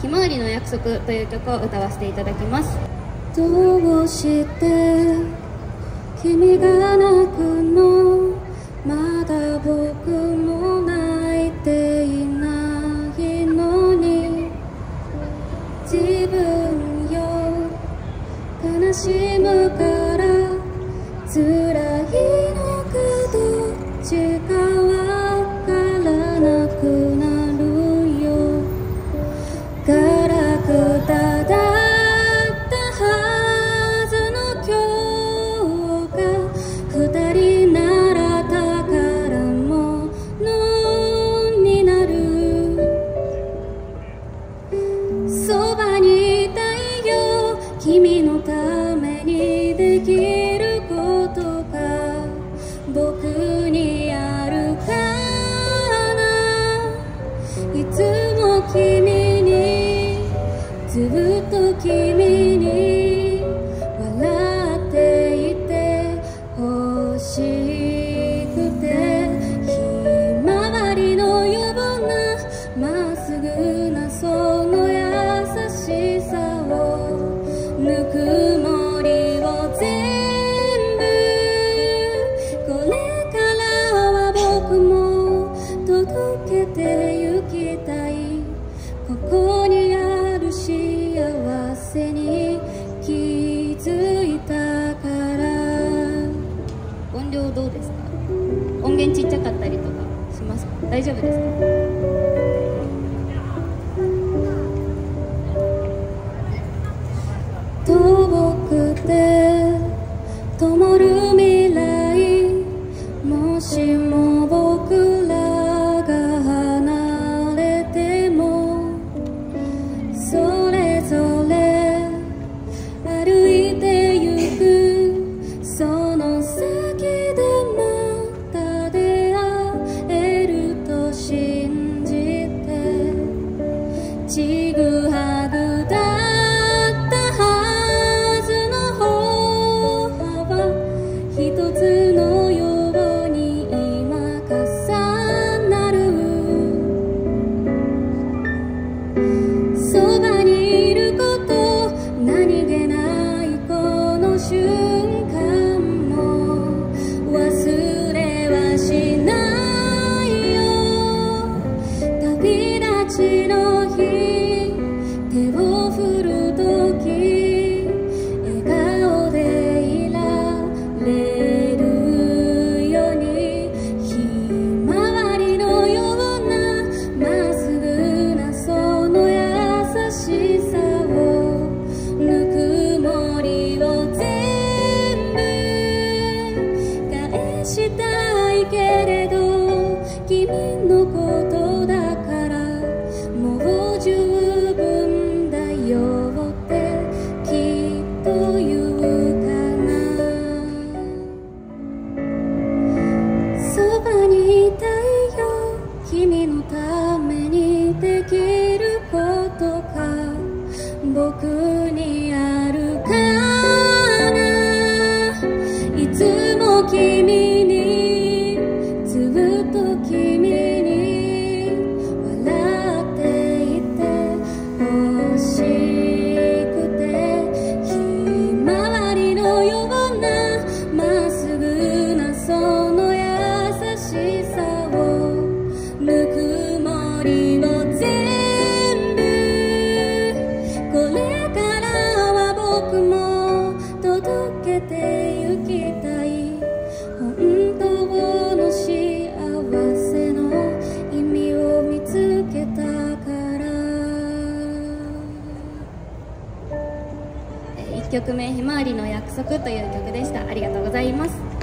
ひまわりの約束という曲を歌わせていただきます。どうして君が泣くのまだ僕も泣いていないのに。自分よ。悲しむから。ずっとっと君にどうですか？音源ちっちゃかったりとかしますか？大丈夫ですか？灯る未来。もしも僕僕1曲目「ひまわりの約束」という曲でした。ありがとうございます。